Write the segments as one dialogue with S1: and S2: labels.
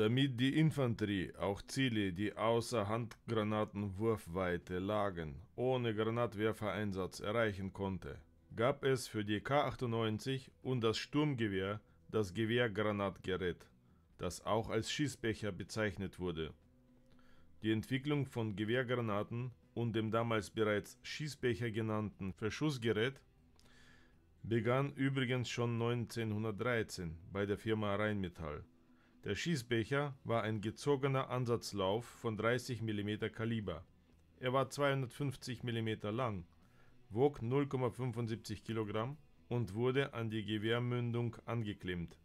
S1: Damit die Infanterie auch Ziele, die außer Handgranatenwurfweite lagen, ohne Granatwerfereinsatz erreichen konnte, gab es für die K98 und das Sturmgewehr das Gewehrgranatgerät, das auch als Schießbecher bezeichnet wurde. Die Entwicklung von Gewehrgranaten und dem damals bereits Schießbecher genannten Verschussgerät begann übrigens schon 1913 bei der Firma Rheinmetall. Der Schießbecher war ein gezogener Ansatzlauf von 30 mm Kaliber. Er war 250 mm lang, wog 0,75 kg und wurde an die Gewehrmündung angeklemmt.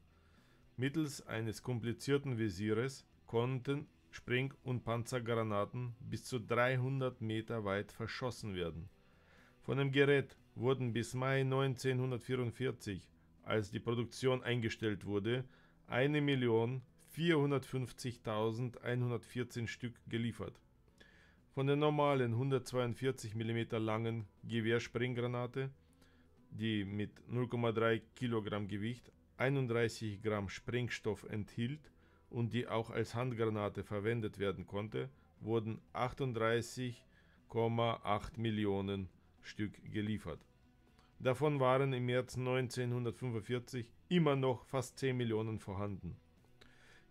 S1: Mittels eines komplizierten Visiers konnten Spring- und Panzergranaten bis zu 300 Meter weit verschossen werden. Von dem Gerät wurden bis Mai 1944, als die Produktion eingestellt wurde, 1.450.114 Stück geliefert. Von der normalen 142 mm langen Gewehrsprenggranate, die mit 0,3 kg Gewicht 31 Gramm Sprengstoff enthielt und die auch als Handgranate verwendet werden konnte, wurden 38,8 Millionen Stück geliefert. Davon waren im März 1945 immer noch fast 10 Millionen vorhanden.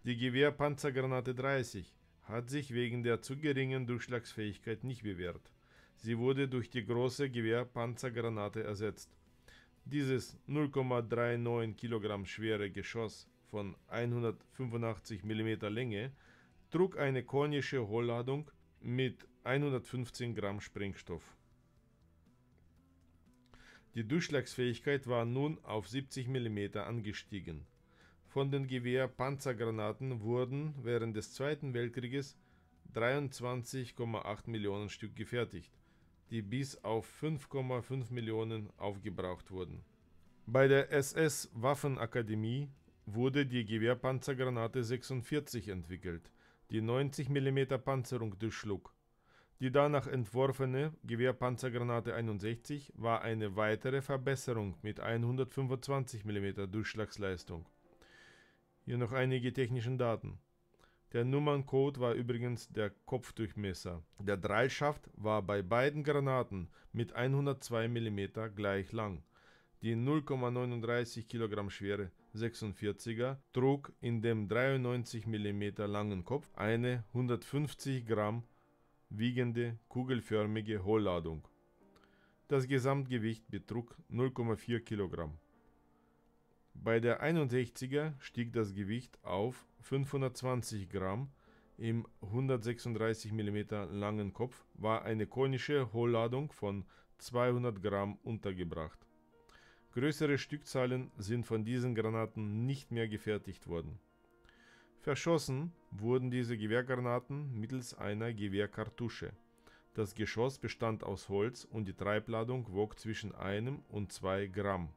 S1: Die Gewehrpanzergranate 30 hat sich wegen der zu geringen Durchschlagsfähigkeit nicht bewährt. Sie wurde durch die große Gewehrpanzergranate ersetzt. Dieses 0,39 Kilogramm schwere Geschoss von 185 mm Länge trug eine konische Hohlladung mit 115 Gramm Sprengstoff. Die Durchschlagsfähigkeit war nun auf 70 mm angestiegen. Von den Gewehr-Panzergranaten wurden während des Zweiten Weltkrieges 23,8 Millionen Stück gefertigt, die bis auf 5,5 Millionen aufgebraucht wurden. Bei der SS-Waffenakademie wurde die Gewehrpanzergranate 46 entwickelt, die 90 mm Panzerung durchschlug die danach entworfene Gewehrpanzergranate 61 war eine weitere Verbesserung mit 125 mm Durchschlagsleistung. Hier noch einige technische Daten. Der Nummerncode war übrigens der Kopfdurchmesser. Der Drallschaft war bei beiden Granaten mit 102 mm gleich lang. Die 0,39 kg schwere 46er trug in dem 93 mm langen Kopf eine 150 Gramm wiegende kugelförmige Hohlladung. Das Gesamtgewicht betrug 0,4 kg. Bei der 61er stieg das Gewicht auf 520 Gramm. Im 136 mm langen Kopf war eine konische Hohlladung von 200 Gramm untergebracht. Größere Stückzahlen sind von diesen Granaten nicht mehr gefertigt worden Verschossen wurden diese Gewehrgranaten mittels einer Gewehrkartusche. Das Geschoss bestand aus Holz und die Treibladung wog zwischen einem und zwei Gramm.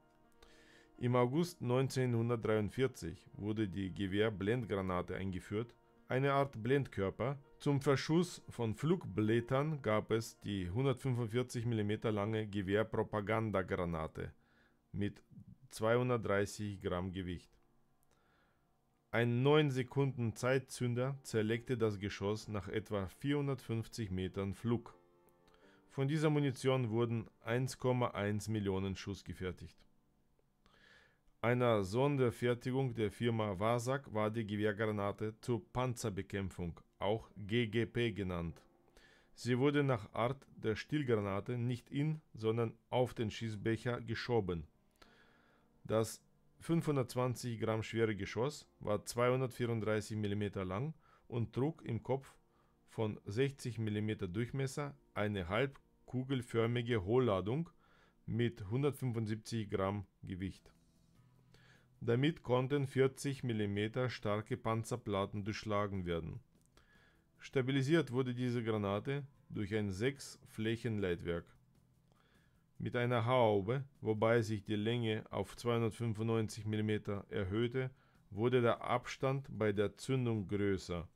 S1: Im August 1943 wurde die Gewehrblendgranate eingeführt, eine Art Blendkörper. Zum Verschuss von Flugblättern gab es die 145 mm lange Gewehrpropagandagranate mit 230 Gramm Gewicht ein 9 Sekunden Zeitzünder zerlegte das Geschoss nach etwa 450 Metern Flug. Von dieser Munition wurden 1,1 Millionen Schuss gefertigt. Einer Sonderfertigung der Firma Wasak war die Gewehrgranate zur Panzerbekämpfung, auch GGP genannt. Sie wurde nach Art der Stillgranate nicht in, sondern auf den Schießbecher geschoben. Das 520 Gramm schwere Geschoss war 234 mm lang und trug im Kopf von 60 mm Durchmesser eine halbkugelförmige Hohlladung mit 175 Gramm Gewicht. Damit konnten 40 mm starke Panzerplatten durchschlagen werden. Stabilisiert wurde diese Granate durch ein 6-Flächenleitwerk mit einer Haube, wobei sich die Länge auf 295 mm erhöhte, wurde der Abstand bei der Zündung größer.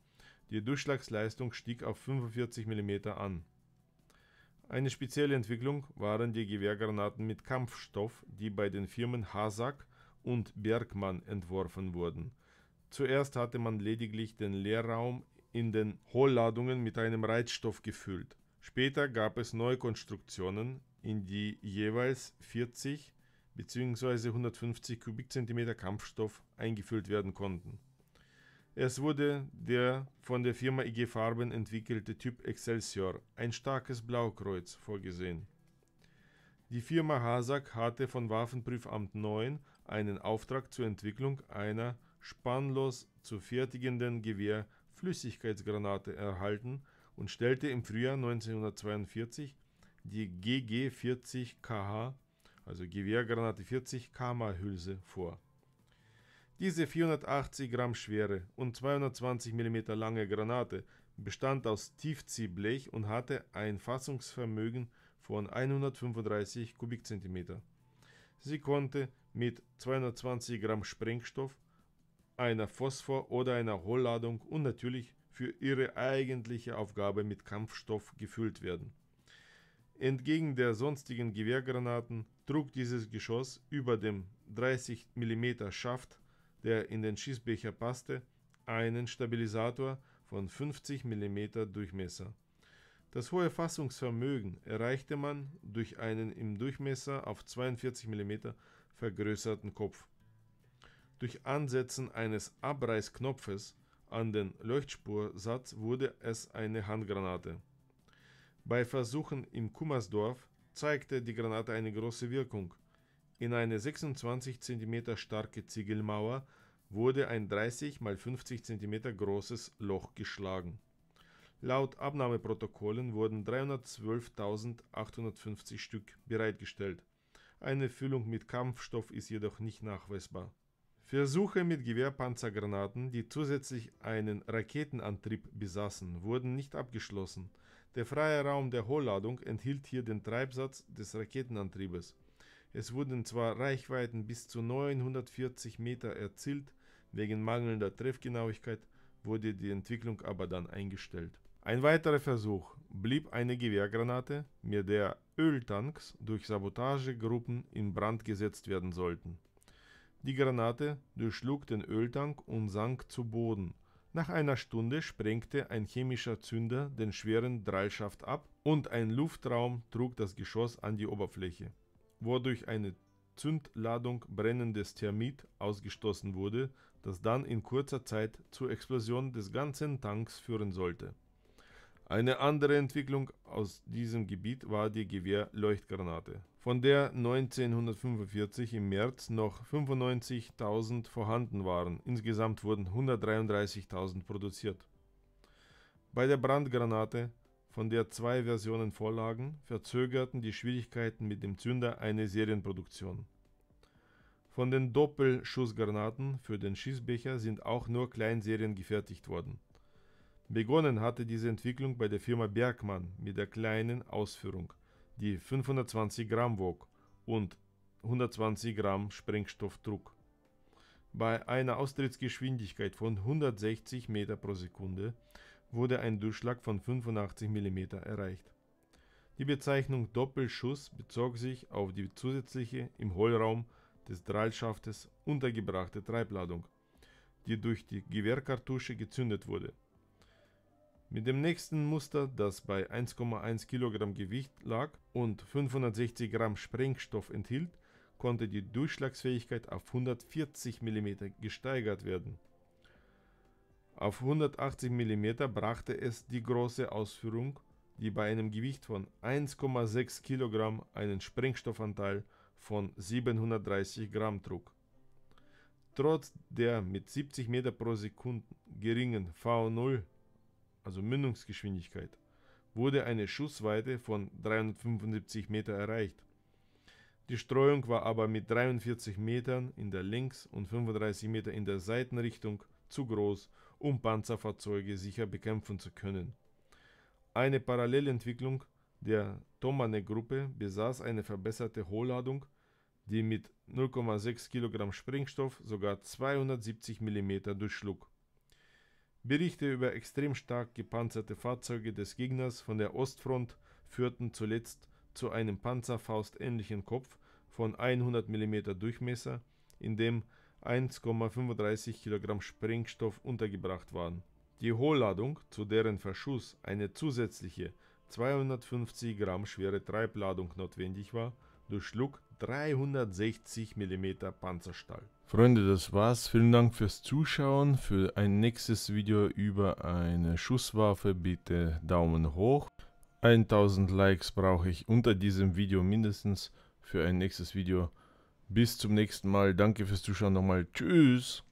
S1: Die Durchschlagsleistung stieg auf 45 mm an. Eine spezielle Entwicklung waren die Gewehrgranaten mit Kampfstoff, die bei den Firmen Hasak und Bergmann entworfen wurden. Zuerst hatte man lediglich den Leerraum in den Hohlladungen mit einem Reizstoff gefüllt. Später gab es Neukonstruktionen, in die jeweils 40 bzw. 150 Kubikzentimeter Kampfstoff eingefüllt werden konnten. Es wurde der von der Firma IG Farben entwickelte Typ Excelsior, ein starkes Blaukreuz, vorgesehen. Die Firma Hasag hatte von Waffenprüfamt 9 einen Auftrag zur Entwicklung einer spannlos zu fertigenden Gewehr-Flüssigkeitsgranate erhalten und stellte im Frühjahr 1942 die GG-40KH, also Gewehrgranate 40 Kama-Hülse, vor. Diese 480 Gramm schwere und 220 mm lange Granate bestand aus Tiefziehblech und hatte ein Fassungsvermögen von 135 Kubikzentimeter. Sie konnte mit 220 Gramm Sprengstoff, einer Phosphor- oder einer Hohlladung und natürlich für ihre eigentliche Aufgabe mit Kampfstoff gefüllt werden. Entgegen der sonstigen Gewehrgranaten trug dieses Geschoss über dem 30 mm Schaft, der in den Schießbecher passte, einen Stabilisator von 50 mm Durchmesser. Das hohe Fassungsvermögen erreichte man durch einen im Durchmesser auf 42 mm vergrößerten Kopf. Durch Ansetzen eines Abreißknopfes an den Leuchtspursatz wurde es eine Handgranate. Bei Versuchen in Kummersdorf zeigte die Granate eine große Wirkung. In eine 26 cm starke Ziegelmauer wurde ein 30 x 50 cm großes Loch geschlagen Laut Abnahmeprotokollen wurden 312.850 Stück bereitgestellt. Eine Füllung mit Kampfstoff ist jedoch nicht nachweisbar. Versuche mit Gewehrpanzergranaten, die zusätzlich einen Raketenantrieb besaßen, wurden nicht abgeschlossen. Der freie Raum der Hohlladung enthielt hier den Treibsatz des Raketenantriebes. Es wurden zwar Reichweiten bis zu 940 Meter erzielt, wegen mangelnder Treffgenauigkeit wurde die Entwicklung aber dann eingestellt. Ein weiterer Versuch blieb eine Gewehrgranate, mit der Öltanks durch Sabotagegruppen in Brand gesetzt werden sollten. Die Granate durchschlug den Öltank und sank zu Boden. Nach einer Stunde sprengte ein chemischer Zünder den schweren Drallschaft ab und ein Luftraum trug das Geschoss an die Oberfläche, wodurch eine Zündladung brennendes Thermit ausgestoßen wurde, das dann in kurzer Zeit zur Explosion des ganzen Tanks führen sollte eine andere Entwicklung aus diesem Gebiet war die Gewehrleuchtgranate, von der 1945 im März noch 95.000 vorhanden waren, insgesamt wurden 133.000 produziert. Bei der Brandgranate, von der zwei Versionen vorlagen, verzögerten die Schwierigkeiten mit dem Zünder eine Serienproduktion. Von den Doppelschussgranaten für den Schießbecher sind auch nur Kleinserien gefertigt worden Begonnen hatte diese Entwicklung bei der Firma Bergmann mit der kleinen Ausführung, die 520 Gramm wog und 120 Gramm Sprengstoff trug. Bei einer Austrittsgeschwindigkeit von 160 Meter pro Sekunde wurde ein Durchschlag von 85 mm erreicht. Die Bezeichnung Doppelschuss bezog sich auf die zusätzliche im Hohlraum des Drallschaftes untergebrachte Treibladung, die durch die Gewehrkartusche gezündet wurde mit dem nächsten Muster, das bei 1,1 kg Gewicht lag und 560 Gramm Sprengstoff enthielt, konnte die Durchschlagsfähigkeit auf 140 mm gesteigert werden. Auf 180 mm brachte es die große Ausführung, die bei einem Gewicht von 1,6 kg einen Sprengstoffanteil von 730 Gramm trug. Trotz der mit 70 m pro Sekunde geringen V0 also Mündungsgeschwindigkeit, wurde eine Schussweite von 375 Meter erreicht. Die Streuung war aber mit 43 Metern in der Längs- und 35 Meter in der Seitenrichtung zu groß, um Panzerfahrzeuge sicher bekämpfen zu können. Eine Parallelentwicklung der Tomane-Gruppe besaß eine verbesserte Hohlladung, die mit 0,6 Kilogramm Sprengstoff sogar 270 mm durchschlug Berichte über extrem stark gepanzerte Fahrzeuge des Gegners von der Ostfront führten zuletzt zu einem panzerfaustähnlichen Kopf von 100 mm Durchmesser, in dem 1,35 Kilogramm Sprengstoff untergebracht waren. Die Hohlladung, zu deren Verschuss eine zusätzliche 250 Gramm schwere Treibladung notwendig war, durchschlug 360 mm Panzerstahl. Freunde, das war's. Vielen Dank fürs Zuschauen. Für ein nächstes Video über eine Schusswaffe bitte Daumen hoch. 1000 Likes brauche ich unter diesem Video mindestens für ein nächstes Video. Bis zum nächsten Mal. Danke fürs Zuschauen nochmal. Tschüss.